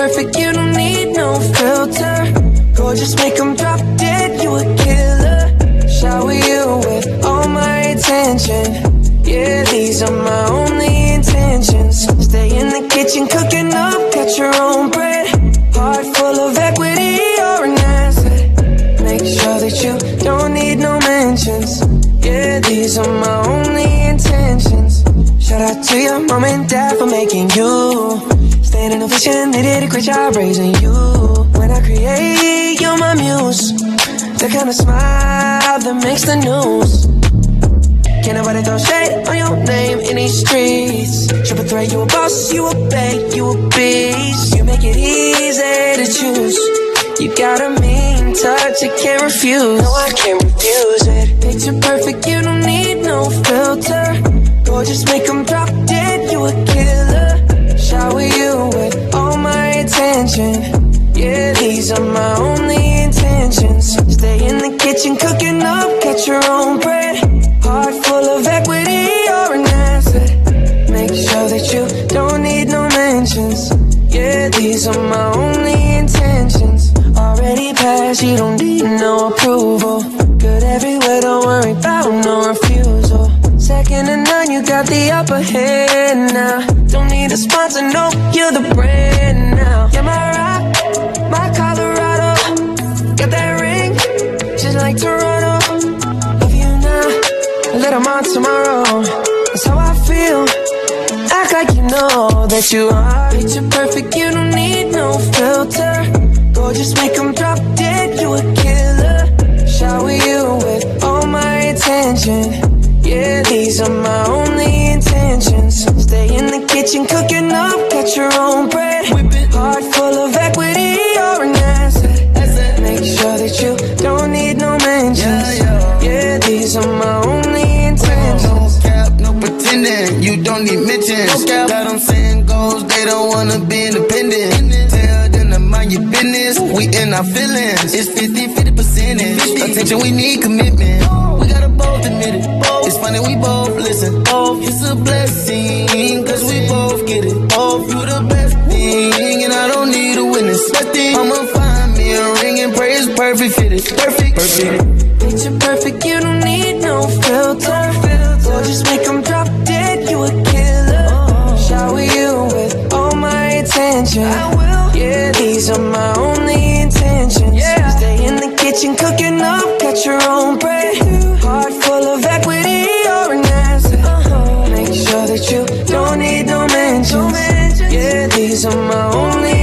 perfect, you don't need no filter. Gorgeous, make them drop dead, you a killer. Shower you with all my attention. Yeah, these are my only intentions. Stay in the kitchen, cooking up, cut your own bread. Heart full of equity, you're an asset. Make sure that you don't need no mentions. Yeah, these are my only intentions. Shout out to your mom and dad for making you. Staying in the vision, they did a great job raising you. When I create, you're my muse. The kind of smile that makes the news. Can't nobody throw shade on your name in these streets. Triple threat, you a boss, you a bank, you a beast. You make it easy to choose. You got a mean touch, I can't refuse. No, I can't refuse it. Picture perfect, you don't need no filter. Gorgeous, make them drop dead, you a killer. Shower you with all my attention. Yeah, these are my only intentions. Stay in the kitchen, cooking up, get your own bread. Heart full of equity, you're an asset. Make sure that you don't need no mentions. Yeah, these are my only intentions. Already passed, you don't need no approval. Good everywhere, don't worry about no refusal. Second to none, you got the upper hand now. A sponsor, no, you're the brand now. Yeah, my rock, my Colorado. Got that ring, just like Toronto. Love you now, a little more tomorrow. That's how I feel. Act like you know that you are. Picture perfect, you don't need no filter. Gorgeous, make them drop dead, you a killer. Shower you with all my attention. Yeah, these are my only intentions. Stay in the kitchen, cooking up, get your own bread. Heart full of equity, you're an asset. Make sure that you don't need no mentions. Yeah, these are my only intentions. No cap, no pretending. You don't need mentions. Got them saying goals, they don't wanna be independent. Tell them to mind your business. We in our feelings. It's 50 50 percentage. Attention, we need commitment. perfect. Picture perfect, you don't need no filter. Or just make them drop dead, you a killer. Shower you with all my attention. I will, Yeah, these are my only intentions. Yeah. Stay in the kitchen, cooking up, catch your own bread. Heart full of equity, you're an asset. Uh-huh. Make sure that you don't need no mentions. Yeah, these are my only